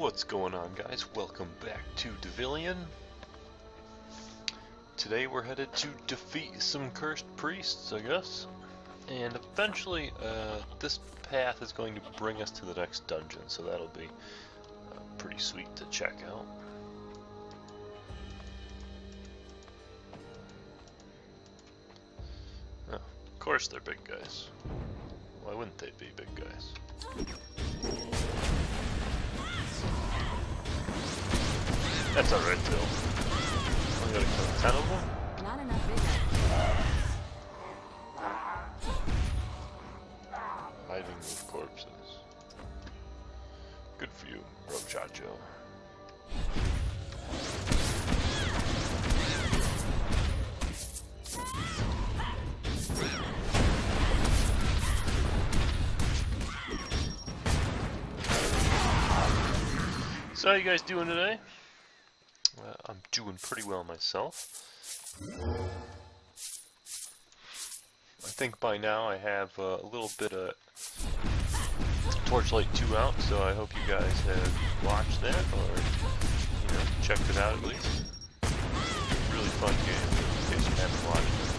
What's going on guys? Welcome back to Devilian. Today we're headed to defeat some cursed priests, I guess. And eventually, uh, this path is going to bring us to the next dungeon, so that'll be uh, pretty sweet to check out. Oh, of course they're big guys. Why wouldn't they be big guys? That's a red alright, I'm gonna kill ten of them? Not enough. Hiding with corpses. Good for you, Brochacho. So how you guys doing today? Doing pretty well myself. I think by now I have uh, a little bit of Torchlight 2 out, so I hope you guys have watched that or you know checked it out at least. Really fun game in case you haven't watched it.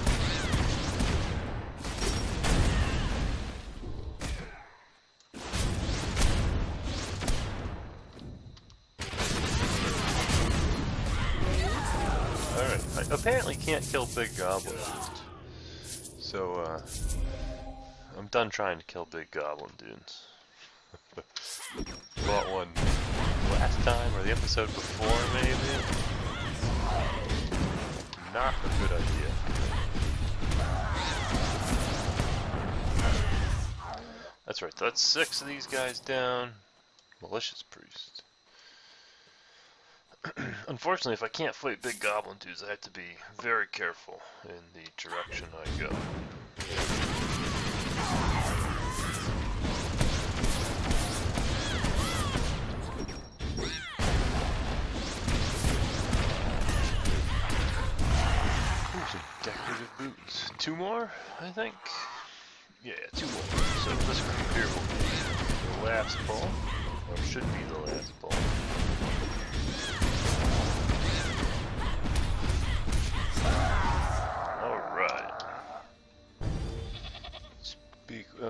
Apparently can't kill big goblins. So, uh, I'm done trying to kill big goblin dudes. Bought one last time, or the episode before, maybe? Not a good idea. That's right, that's six of these guys down. Malicious priest. Unfortunately, if I can't fight big goblin dudes, I have to be very careful in the direction I go. Decorative boots. Two more, I think? Yeah, two more. So this group here will be the last ball, or should be the last ball.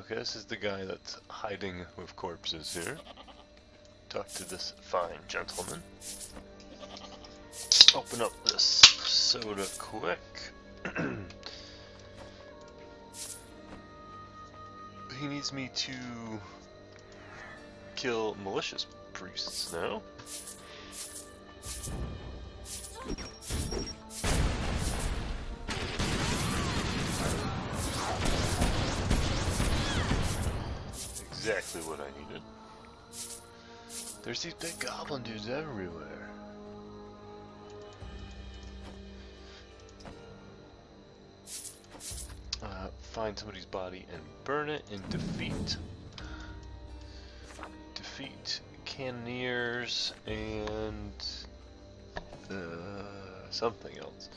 Okay, this is the guy that's hiding with corpses here. Talk to this fine gentleman. Open up this soda quick. he needs me to kill malicious priests now. Exactly what I needed. There's these big goblin dudes everywhere. Uh, find somebody's body and burn it and defeat. Defeat cannoneers and uh, something else.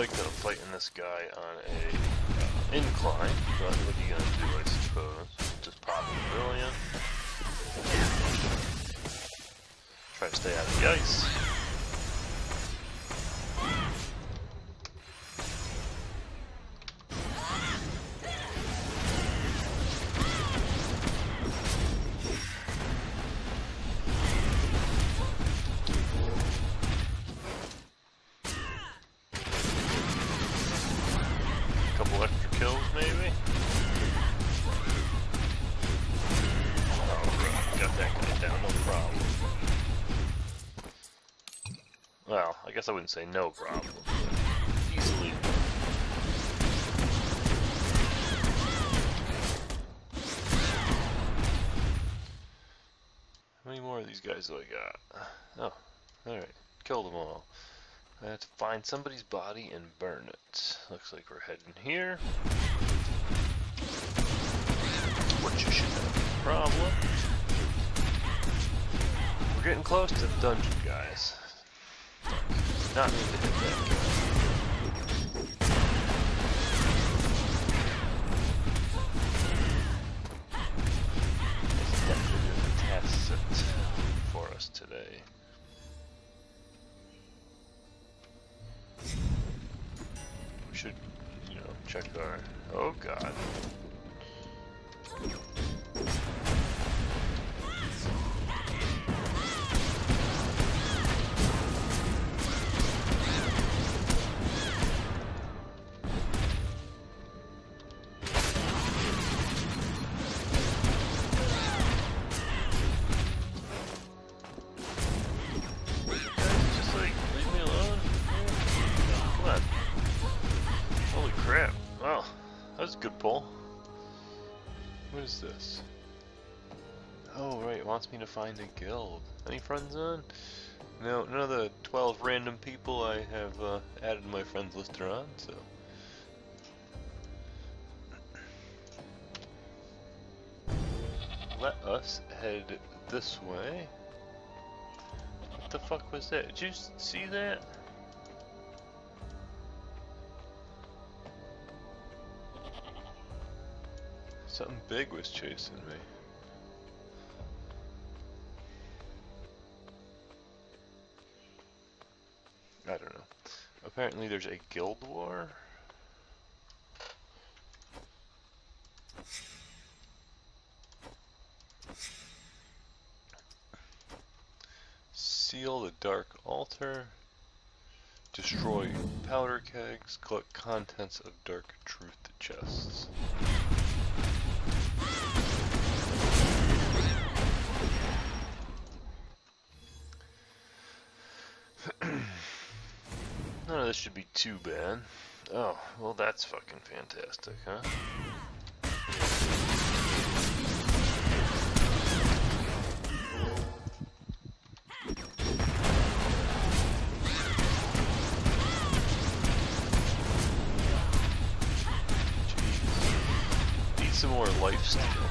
Like uh, fighting this guy on a uh, incline, but what are you gonna do, I suppose? Just pop a brilliant. Try to stay out of the ice. I wouldn't say no problem. Easily. How many more of these guys do I got? Oh, alright. Killed them all. I have to find somebody's body and burn it. Looks like we're heading here. Which should problem. We're getting close to the dungeon, guys. Not need to hit that. It's definitely a test for us today. We should, you know, check our. Oh god. Is this? Oh, right. Wants me to find a guild. Any friends on? No, none of the 12 random people I have uh, added my friends list are on, so. Let us head this way. What the fuck was that? Did you see that? Something big was chasing me. I don't know. Apparently there's a guild war. Seal the Dark Altar. Destroy powder kegs. Collect contents of Dark Truth chests. This should be too bad. Oh, well that's fucking fantastic, huh? Jeez. Need some more life.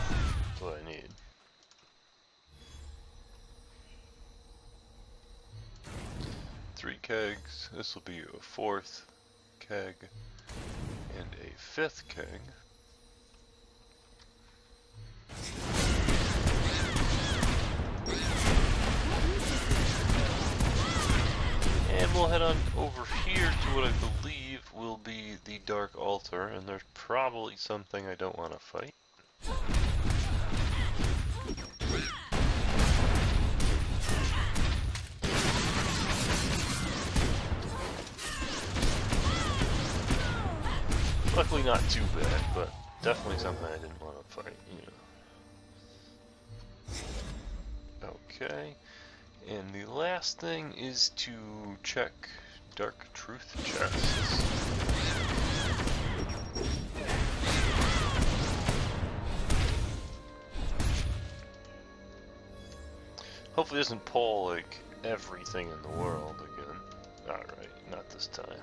This will be a fourth keg and a fifth keg. And we'll head on over here to what I believe will be the Dark Altar, and there's probably something I don't want to fight. Luckily not too bad, but definitely something I didn't want to fight, you know. Okay. And the last thing is to check Dark Truth chests. Hopefully doesn't pull like everything in the world again. Alright, not this time.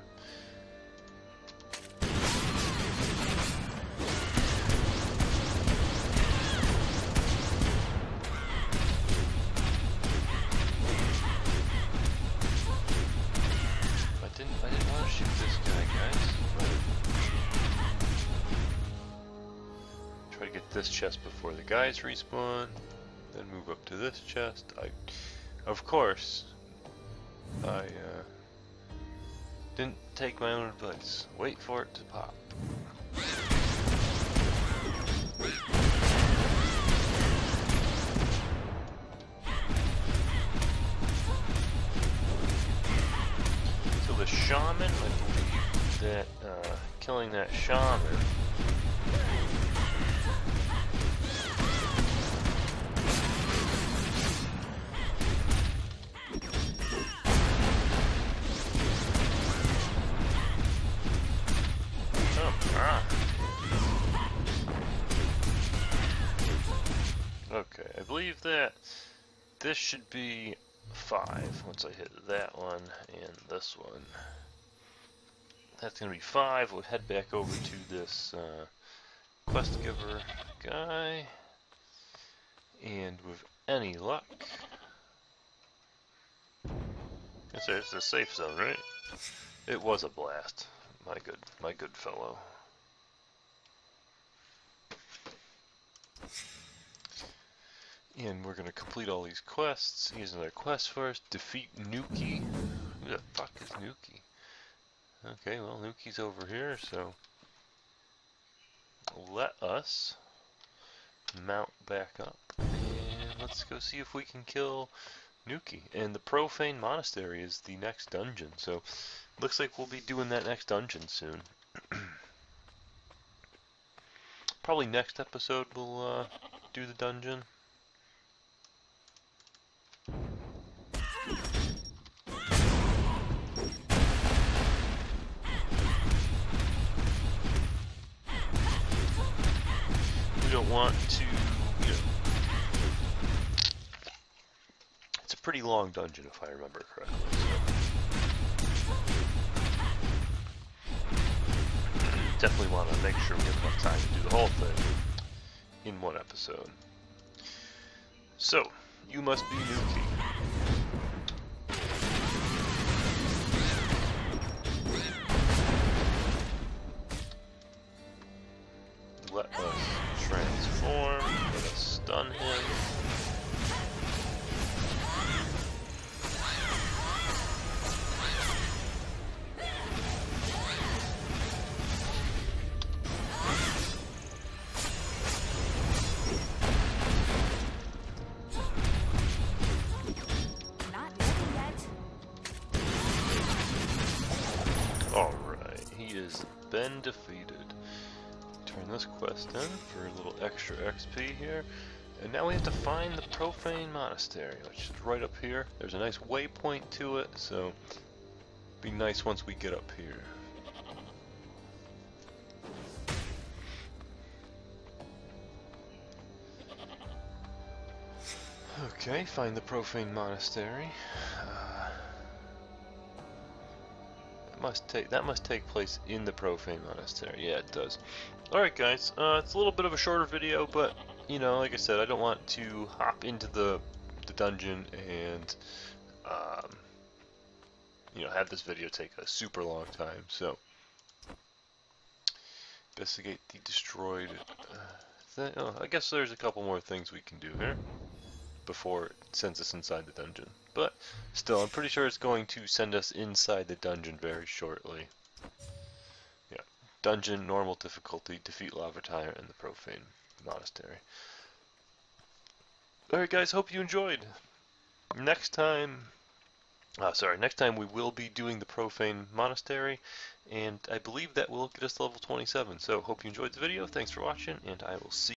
Didn't I didn't want to shoot this guy, guys. Try to get this chest before the guys respawn. Then move up to this chest. I of course I uh, didn't take my own advice. Wait for it to pop. Killing that shaman. Okay, I believe that this should be five once I hit that one and this one. That's gonna be five. We'll head back over to this uh, quest giver guy, and with any luck, I say it's a safe zone, right? It was a blast. My good, my good fellow. And we're gonna complete all these quests. Here's another quest for us. Defeat Nuki. Who the fuck is Nuki? Okay, well Nuki's over here, so let us mount back up and let's go see if we can kill Nuki. And the Profane Monastery is the next dungeon, so looks like we'll be doing that next dungeon soon. Probably next episode we'll uh, do the dungeon. Want to, you know, it's a pretty long dungeon if I remember correctly. So. Definitely want to make sure we have enough time to do the whole thing in one episode. So, you must be Nuki. Quest in for a little extra XP here. And now we have to find the Profane Monastery, which is right up here. There's a nice waypoint to it, so be nice once we get up here. Okay, find the Profane Monastery. Must take that must take place in the Profane Monastery. Yeah, it does. All right, guys. Uh, it's a little bit of a shorter video, but you know, like I said, I don't want to hop into the the dungeon and um, you know have this video take a super long time. So investigate the destroyed. Uh, thing. Oh, I guess there's a couple more things we can do here before sends us inside the dungeon. But still, I'm pretty sure it's going to send us inside the dungeon very shortly. Yeah, dungeon, normal difficulty, defeat Lavatire and the Profane Monastery. Alright guys, hope you enjoyed. Next time, uh, sorry, next time we will be doing the Profane Monastery, and I believe that will get us level 27. So hope you enjoyed the video, thanks for watching, and I will see